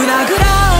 胸ぐらを